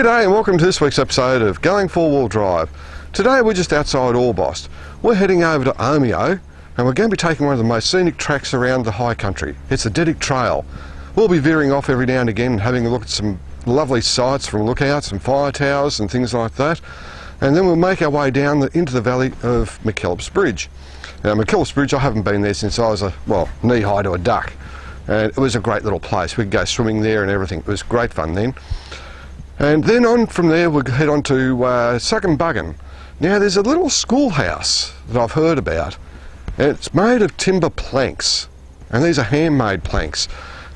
G'day and welcome to this week's episode of Going Four Wheel Drive. Today we're just outside Orbost. We're heading over to Omeo and we're going to be taking one of the most scenic tracks around the high country. It's the Deddick Trail. We'll be veering off every now and again and having a look at some lovely sights from lookouts and fire towers and things like that. And then we'll make our way down the, into the valley of McKillops Bridge. Now McKillops Bridge, I haven't been there since I was a, well, knee high to a duck. And it was a great little place. We could go swimming there and everything. It was great fun then. And then on from there we'll head on to uh. Now there's a little schoolhouse that I've heard about. It's made of timber planks and these are handmade planks.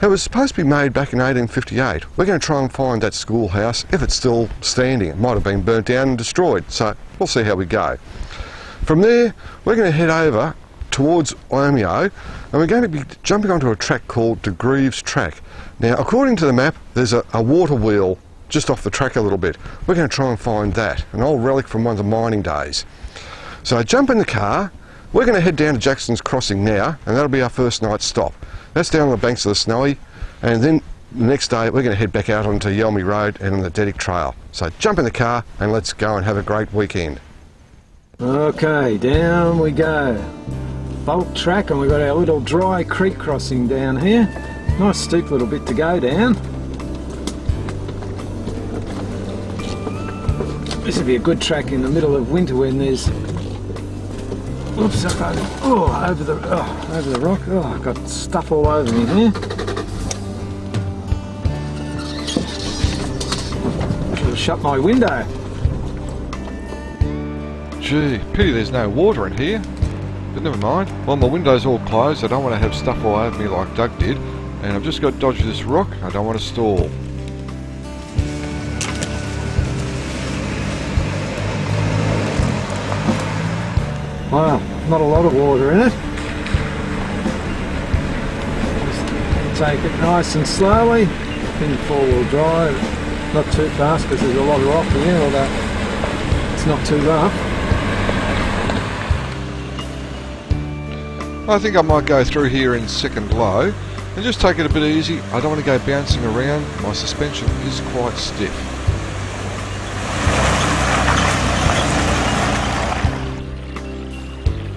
It was supposed to be made back in 1858. We're going to try and find that schoolhouse if it's still standing. It might have been burnt down and destroyed, so we'll see how we go. From there, we're going to head over towards Omeo and we're going to be jumping onto a track called De Greaves Track. Now, according to the map, there's a, a water wheel just off the track a little bit. We're going to try and find that, an old relic from one of the mining days. So I jump in the car, we're going to head down to Jackson's Crossing now, and that'll be our first night stop. That's down on the banks of the Snowy, and then the next day we're going to head back out onto Yalmy Road and on the Deddick Trail. So jump in the car and let's go and have a great weekend. Okay, down we go. Bolt track and we've got our little dry creek crossing down here. Nice steep little bit to go down. This would be a good track in the middle of winter when there's oops over, oh, over the oh, over the rock. Oh, I've got stuff all over me there. Should have shut my window. Gee, pity there's no water in here. But never mind. Well, my window's all closed. I don't want to have stuff all over me like Doug did. And I've just got to dodge this rock. I don't want to stall. Wow, not a lot of water in it. Just take it nice and slowly. In four-wheel drive, not too fast because there's a lot of rock here, although it's not too rough. I think I might go through here in second low and just take it a bit easy. I don't want to go bouncing around. My suspension is quite stiff.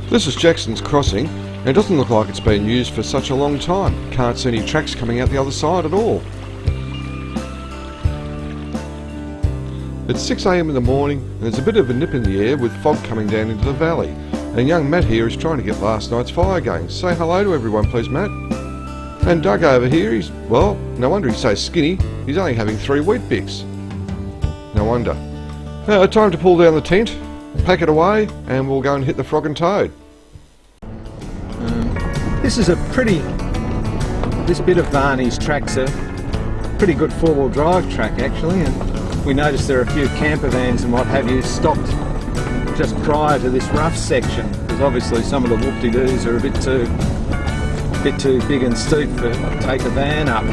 This is Jackson's Crossing, and it doesn't look like it's been used for such a long time. Can't see any tracks coming out the other side at all. It's 6am in the morning, and there's a bit of a nip in the air with fog coming down into the valley. And young Matt here is trying to get last night's fire going. Say hello to everyone, please, Matt. And Doug over here, he's, well, no wonder he's so skinny. He's only having three Weet-Bix. No wonder. Uh, time to pull down the tent, pack it away, and we'll go and hit the Frog and Toad. This is a pretty, this bit of Varney's track's a pretty good four-wheel drive track actually, and we noticed there are a few camper vans and what have you stopped just prior to this rough section, because obviously some of the whoop-de-doos are a bit too, bit too big and steep for take a van up.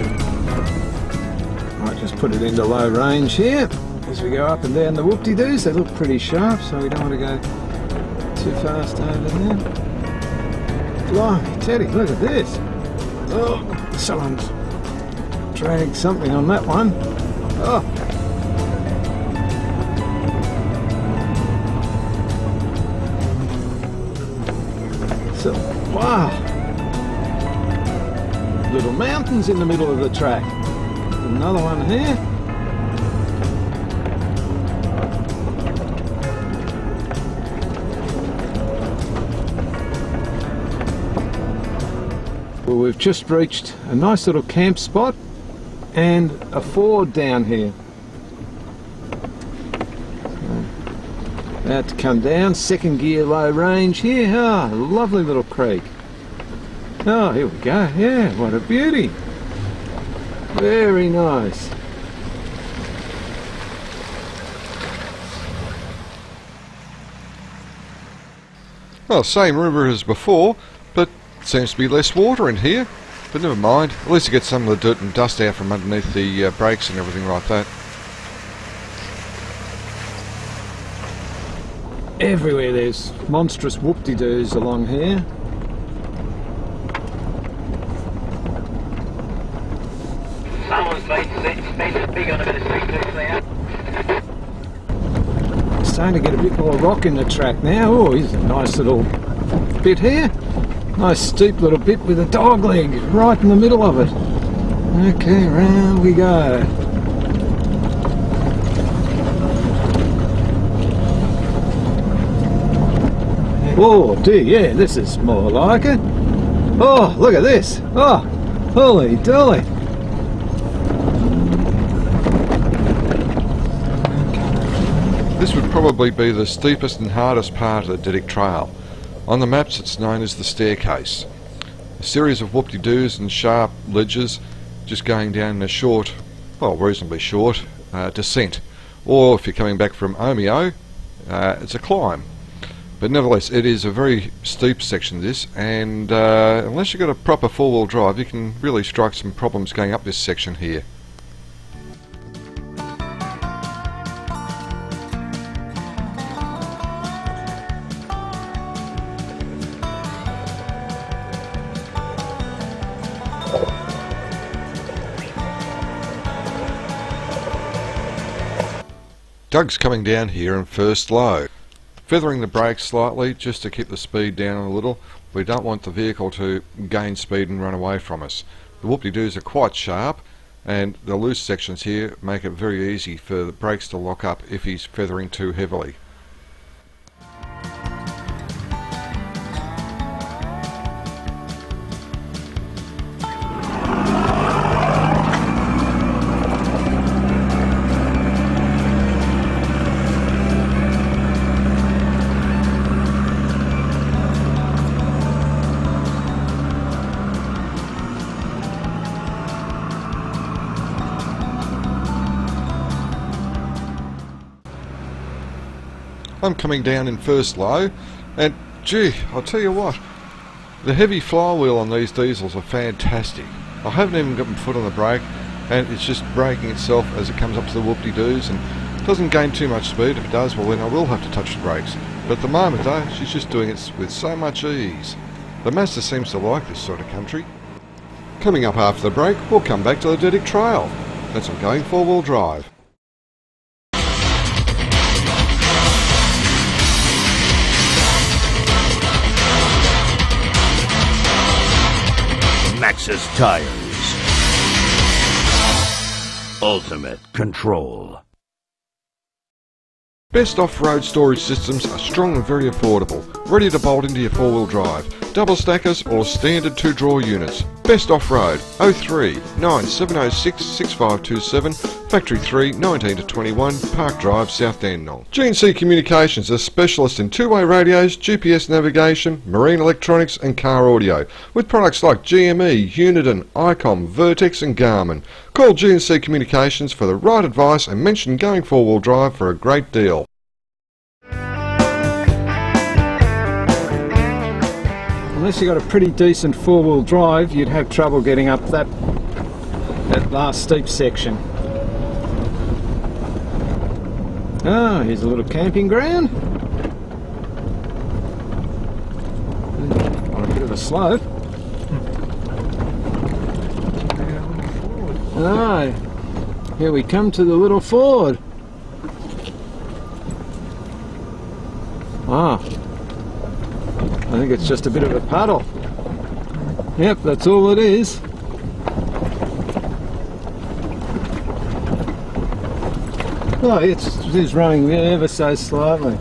Might just put it into low range here. As we go up and down the whoop-de-doos, they look pretty sharp, so we don't want to go too fast over there. Blimey, Teddy, look at this. Oh, someone's dragged something on that one. Oh. So, wow. Little mountains in the middle of the track. Another one here. Well, we've just reached a nice little camp spot and a ford down here. About to come down, second gear low range here. Ah, lovely little creek. Oh, here we go. Yeah, what a beauty. Very nice. Well, same river as before, seems to be less water in here. But never mind, at least you get some of the dirt and dust out from underneath the uh, brakes and everything like that. Everywhere there's monstrous whoop-de-doos along here. Someone's been, been big on a bit of street juice there. Starting to get a bit more rock in the track now. Oh, here's a nice little bit here. Nice steep little bit with a dog leg right in the middle of it. Okay, round we go. Oh dear, yeah, this is more like it. Oh, look at this. Oh, holy dolly. This would probably be the steepest and hardest part of the Deddick Trail. On the maps it's known as the staircase. A series of whoop-de-doos and sharp ledges just going down a short, well reasonably short, uh, descent. Or if you're coming back from Omeo, uh, it's a climb. But nevertheless, it is a very steep section this, and uh, unless you've got a proper four-wheel drive, you can really strike some problems going up this section here. Doug's coming down here in first low. Feathering the brakes slightly just to keep the speed down a little. We don't want the vehicle to gain speed and run away from us. The whoop-de-doos are quite sharp and the loose sections here make it very easy for the brakes to lock up if he's feathering too heavily. I'm coming down in first low and gee I'll tell you what the heavy flywheel on these diesels are fantastic. I haven't even got my foot on the brake and it's just braking itself as it comes up to the whoop-de-doos and doesn't gain too much speed. If it does well then I will have to touch the brakes. But at the moment though she's just doing it with so much ease. The Mazda seems to like this sort of country. Coming up after the break we'll come back to the Deddick Trail. That's on going four-wheel drive Tires. Ultimate control. Best off-road storage systems are strong and very affordable, ready to bolt into your four-wheel drive, double stackers or standard two-drawer units. Best off-road 03 9706 6527 Factory 3 19 to 21 Park Drive South Dandenong. GNC Communications are specialists in two-way radios, GPS navigation, marine electronics and car audio with products like GME, Uniden, ICOM, Vertex and Garmin. Call GNC Communications for the right advice and mention going four-wheel drive for a great deal. Unless you got a pretty decent four-wheel drive, you'd have trouble getting up that that last steep section. Ah, here's a little camping ground. On a bit of a slope. Ah, here we come to the little ford. Ah, think it's just a bit of a puddle. Yep, that's all it is. Oh, it's, it is running ever so slightly.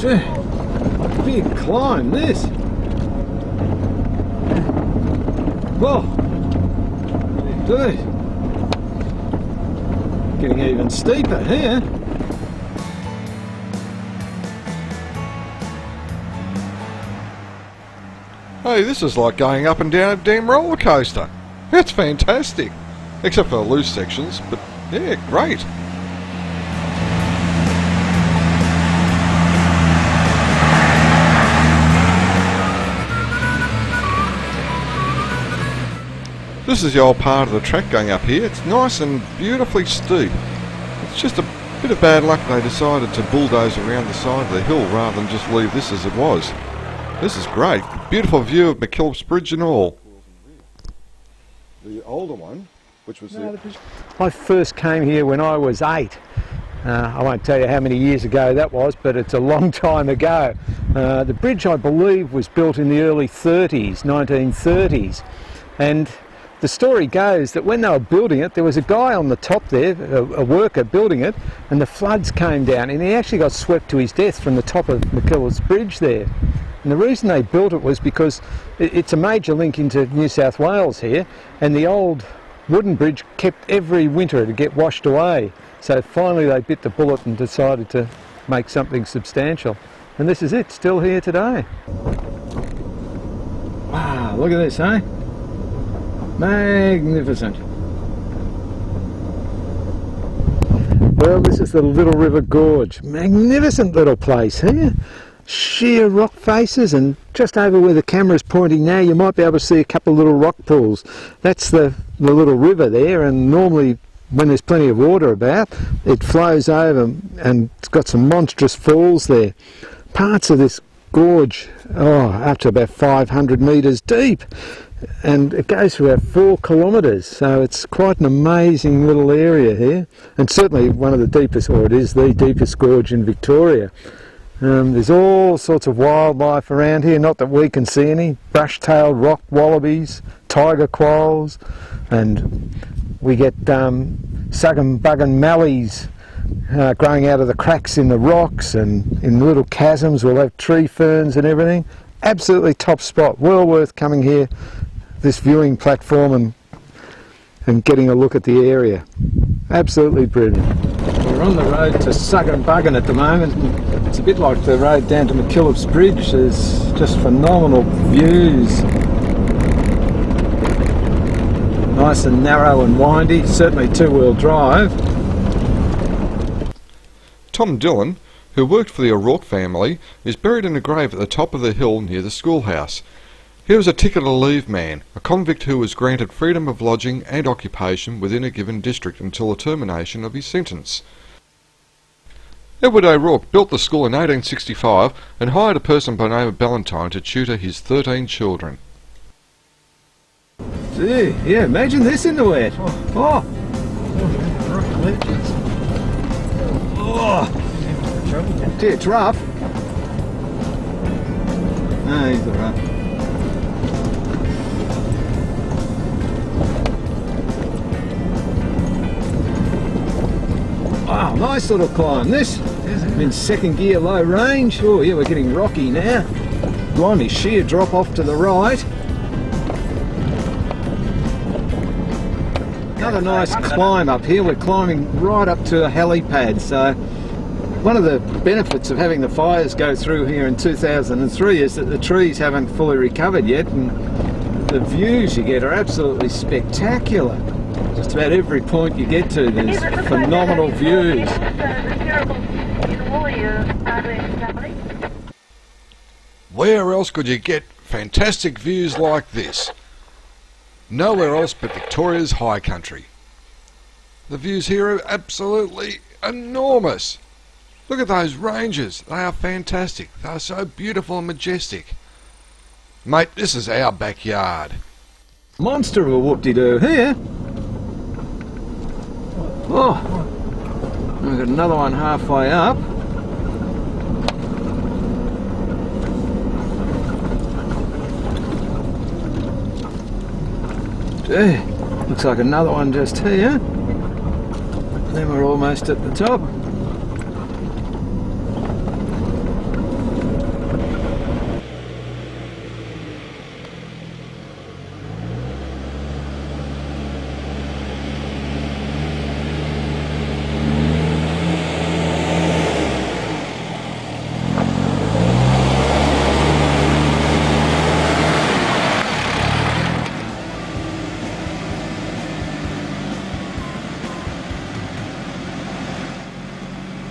Gee, big climb this. Whoa. Dude. Steeper here. Hey, this is like going up and down a damn roller coaster. That's fantastic. Except for the loose sections, but yeah, great. This is the old part of the track going up here. It's nice and beautifully steep. It's just a bit of bad luck they decided to bulldoze around the side of the hill rather than just leave this as it was. This is great. Beautiful view of McKillop's Bridge and all. The older one, which was the, I first came here when I was eight. Uh, I won't tell you how many years ago that was, but it's a long time ago. Uh, the bridge, I believe, was built in the early 30s, 1930s. And the story goes that when they were building it, there was a guy on the top there, a, a worker building it, and the floods came down, and he actually got swept to his death from the top of McKillop's Bridge there. And the reason they built it was because it, it's a major link into New South Wales here, and the old wooden bridge kept every winter to get washed away. So finally they bit the bullet and decided to make something substantial. And this is it, still here today. Wow, look at this, eh? Magnificent. Well, this is the Little River Gorge. Magnificent little place here. Sheer rock faces and just over where the camera's pointing now you might be able to see a couple of little rock pools. That's the, the little river there and normally when there's plenty of water about it flows over and it's got some monstrous falls there. Parts of this gorge, oh, up to about 500 metres deep and it goes for about four kilometres so it's quite an amazing little area here. And certainly one of the deepest or it is the deepest gorge in Victoria. Um, there's all sorts of wildlife around here not that we can see any. Brush-tailed rock wallabies tiger quolls and we get um, Suggan Buggan mallees uh, growing out of the cracks in the rocks and in little chasms. We'll have tree ferns and everything. Absolutely top spot. Well worth coming here this viewing platform and and getting a look at the area. Absolutely brilliant. We're on the road to Suggan Buggan at the moment. It's a bit like the road down to McKillop's Bridge. There's just phenomenal views. Nice and narrow and windy, certainly two-wheel drive. Tom Dillon, who worked for the O'Rourke family, is buried in a grave at the top of the hill near the schoolhouse. He was a ticket to leave man, a convict who was granted freedom of lodging and occupation within a given district until the termination of his sentence. Edward O'Rourke built the school in 1865 and hired a person by name of Ballantyne to tutor his 13 children. Gee, yeah, imagine this in the wet. Oh, oh. oh. Gee, it's rough. No, he's alright. Wow, nice little climb this. I'm In second gear low range. Oh yeah, we're getting rocky now. Blimey, sheer drop off to the right. Another nice climb up here. We're climbing right up to a helipad. So one of the benefits of having the fires go through here in 2003 is that the trees haven't fully recovered yet and the views you get are absolutely spectacular. Just about every point you get to, there's phenomenal views. Where else could you get fantastic views like this? Nowhere else but Victoria's high country. The views here are absolutely enormous. Look at those ranges. They are fantastic. They are so beautiful and majestic. Mate, this is our backyard. Monster of a whoop-de-doo here. Oh, we've got another one halfway up. Gee, looks like another one just here. Then we're almost at the top.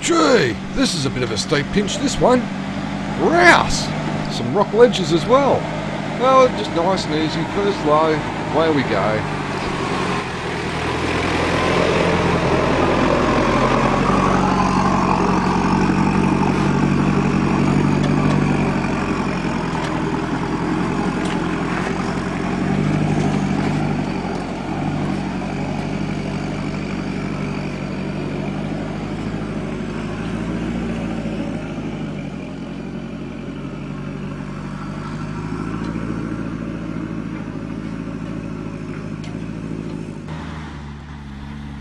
Gee, this is a bit of a steep pinch, this one. Rouse! Some rock ledges as well. Well, just nice and easy, first low, away we go.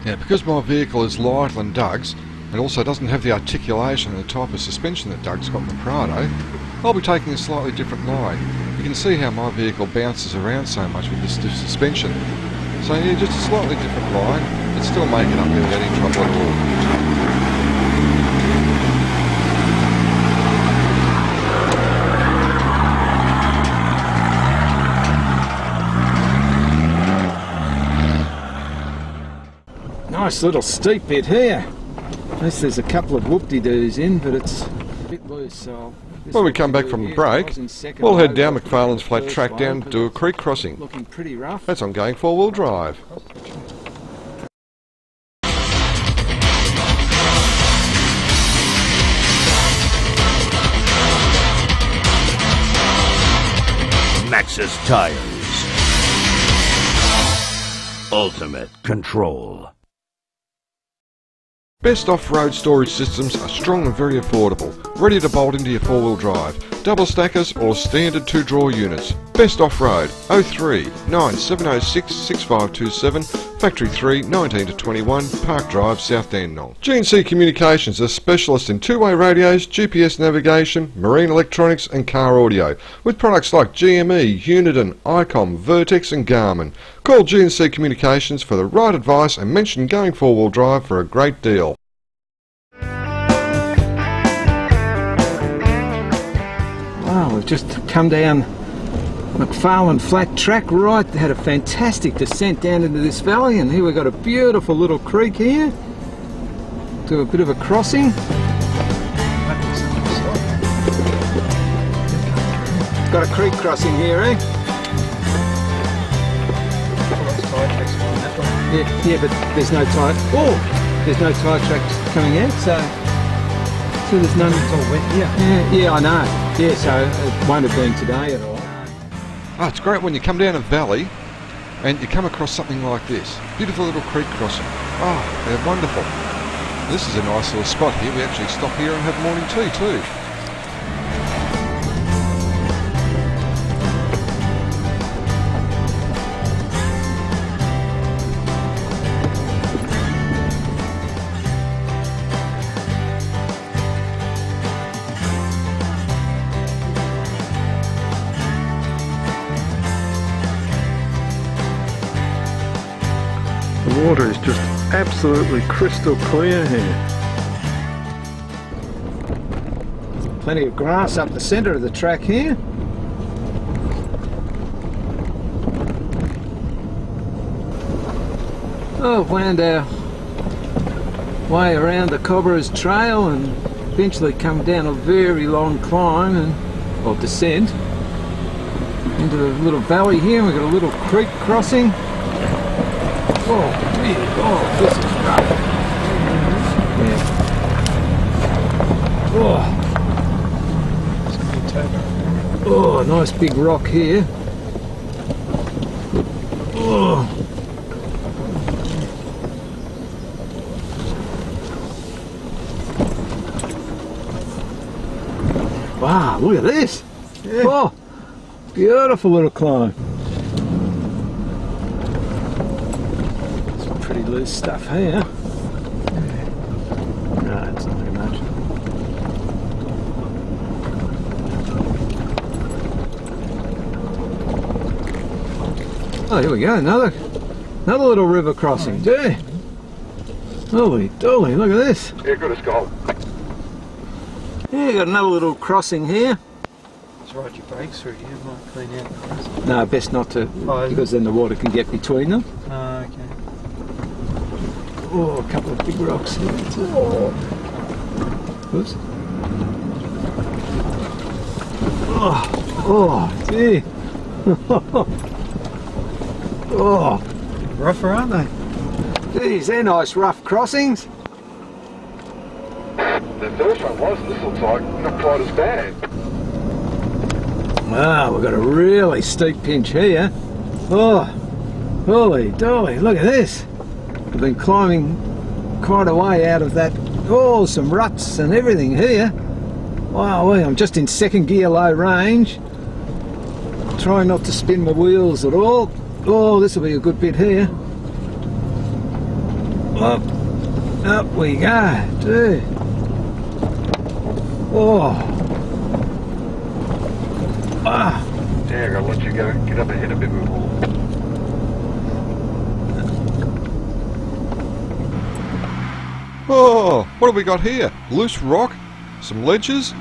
Now, because my vehicle is lighter than Doug's, and also doesn't have the articulation and the type of suspension that Doug's got in the Prado, I'll be taking a slightly different line. You can see how my vehicle bounces around so much with this stiff suspension. So yeah, just a slightly different line, but still make it up without any trouble at all. Nice little steep bit here. At least there's a couple of whoop-de-doos in, but it's a bit loose, so... When we come back from the break, I was in second we'll head down got through McFarlane's flat track down to a creek crossing. Looking pretty rough. That's on going four-wheel drive. Maxxis Tires. Ultimate control. Best off-road storage systems are strong and very affordable, ready to bolt into your four-wheel drive, double stackers or standard two-drawer units. Best off-road 03 9706 6527 Factory 3 19 to 21 Park Drive South Dandenong. GNC Communications are specialists in two-way radios, GPS navigation, marine electronics and car audio with products like GME, Uniden, ICOM, Vertex and Garmin. Call GNC Communications for the right advice and mention going four-wheel drive for a great deal. Wow, we've just come down McFarlane Flat Track right, had a fantastic descent down into this valley and here we've got a beautiful little creek here. Do a bit of a crossing. Got a creek crossing here, eh? Yeah, yeah, but there's no tire. Oh, there's no tire tracks coming out, so so there's none. It's all wet. Yeah, yeah, yeah. I know. Yeah, so it won't have been today at all. Oh, it's great when you come down a valley and you come across something like this. Beautiful little creek crossing. Oh, they're wonderful. This is a nice little spot here. We actually stop here and have morning tea too. Absolutely crystal clear here. Plenty of grass up the centre of the track here. Oh, wound our way around the Cobberas Trail and eventually come down a very long climb and, or descent into the little valley here. We've got a little creek crossing. Oh, gee, oh, this. Yeah. Oh. Oh, nice big rock here. Oh. Wow, look at this. Oh, beautiful little climb. Loose stuff here. No, it's not very much. Oh, here we go. Another, another little river crossing. Gee. Holy dolly, look at this. Yeah, good as gold. Yeah, got another little crossing here. Just ride your brakes through here, might clean out the crust. No, best not to, Oh, because then the water can get between them. Okay. Oh, a couple of big rocks here too. Oh. Oops. Oh, oh, gee. oh, Rougher, aren't they? geez, they're nice rough crossings. The first one was. This looks like not quite as bad. Wow, we've got a really steep pinch here. Oh, holy dolly, look at this. We've been climbing quite a way out of that. Oh, some ruts and everything here. Wow, I'm just in second gear low range. Trying not to spin my wheels at all. Oh, this will be a good bit here. Up, up we go, dude. Oh. Ah, Yeah, I gotta let you go. Get up ahead a bit more. Oh, what have we got here? Loose rock, some ledges.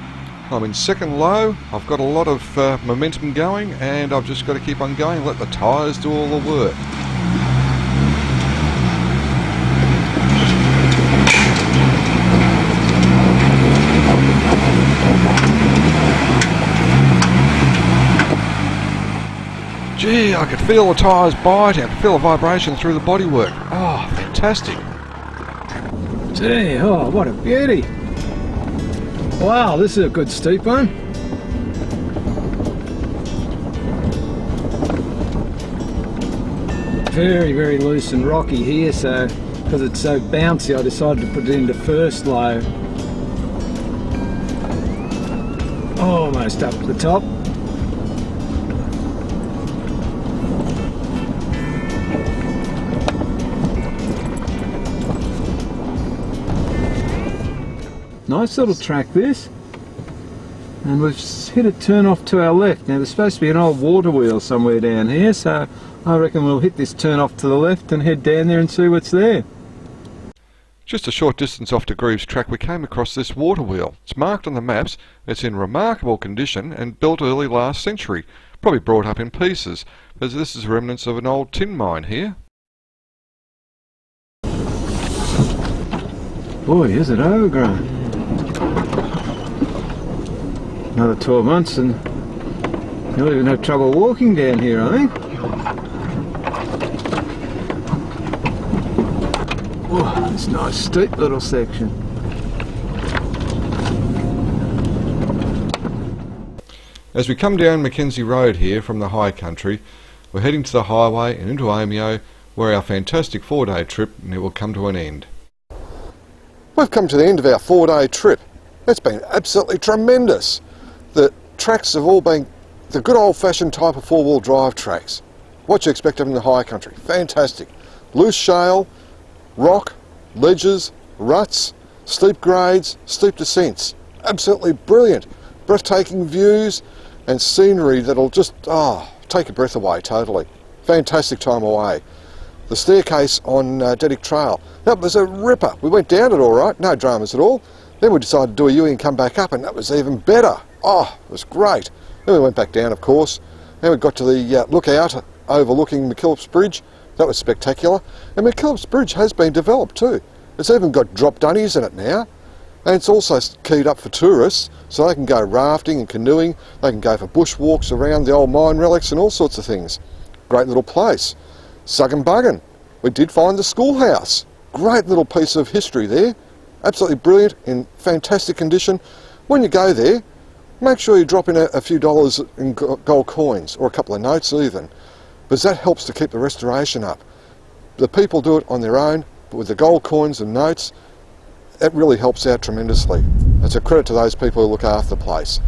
I'm in second low. I've got a lot of uh, momentum going, and I've just got to keep on going. Let the tyres do all the work. Gee, I could feel the tyres bite and feel a vibration through the bodywork. Oh, fantastic. Gee, oh, what a beauty. Wow, this is a good steep one. Very, very loose and rocky here, so because it's so bouncy, I decided to put it into first low. Almost up to the top. Nice little track this. And we've hit a turn off to our left. Now there's supposed to be an old water wheel somewhere down here, so I reckon we'll hit this turn off to the left and head down there and see what's there. Just a short distance off to Greaves Track, we came across this water wheel. It's marked on the maps. It's in remarkable condition and built early last century. Probably brought up in pieces, as this is remnants of an old tin mine here. Boy, is it overgrown. Another 12 months and you'll even have trouble walking down here, I think. Oh, this nice steep little section. As we come down Mackenzie Road here from the high country, we're heading to the highway and into Omeo, where our fantastic four-day trip it will come to an end. We've come to the end of our four day trip. It's been absolutely tremendous. Tracks have all been the good old fashioned type of four wheel drive tracks. What you expect of in the high country. Fantastic. Loose shale, rock, ledges, ruts, steep grades, steep descents. Absolutely brilliant. Breathtaking views and scenery that'll just, ah, take your breath away totally. Fantastic time away the staircase on uh, Deddick Trail. That was a ripper. We went down it all right, no dramas at all. Then we decided to do a U and come back up, and that was even better. Oh, it was great. Then we went back down, of course. Then we got to the uh, lookout overlooking McKillops Bridge. That was spectacular. And McKillops Bridge has been developed too. It's even got drop dunnies in it now. And it's also keyed up for tourists, so they can go rafting and canoeing. They can go for bushwalks around the old mine relics and all sorts of things. Great little place. Suggan Buggan. We did find the schoolhouse. Great little piece of history there. Absolutely brilliant, in fantastic condition. When you go there, make sure you drop in a, a few dollars in gold coins, or a couple of notes even, because that helps to keep the restoration up. The people do it on their own, but with the gold coins and notes, it really helps out tremendously. It's a credit to those people who look after the place.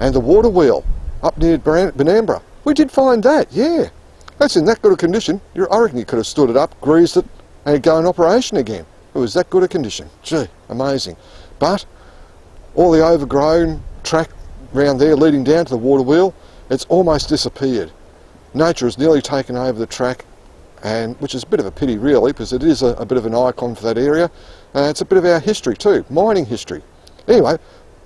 And the water wheel up near Benambra, we did find that, yeah. That's in that good a condition. I reckon you could have stood it up, greased it, and go in operation again. It was that good a condition. Gee, amazing. But all the overgrown track round there leading down to the water wheel, it's almost disappeared. Nature has nearly taken over the track, and which is a bit of a pity really, because it is a, a bit of an icon for that area. And it's a bit of our history too, mining history. Anyway,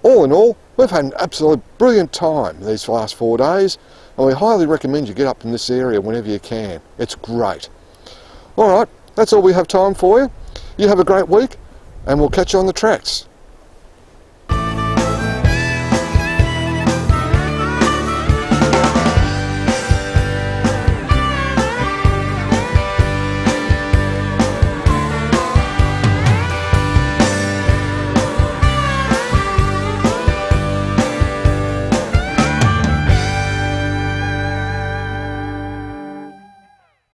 all in all, we've had an absolute brilliant time these last four days, and we highly recommend you get up in this area whenever you can. It's great. All right, that's all we have time for you. You have a great week, and we'll catch you on the tracks.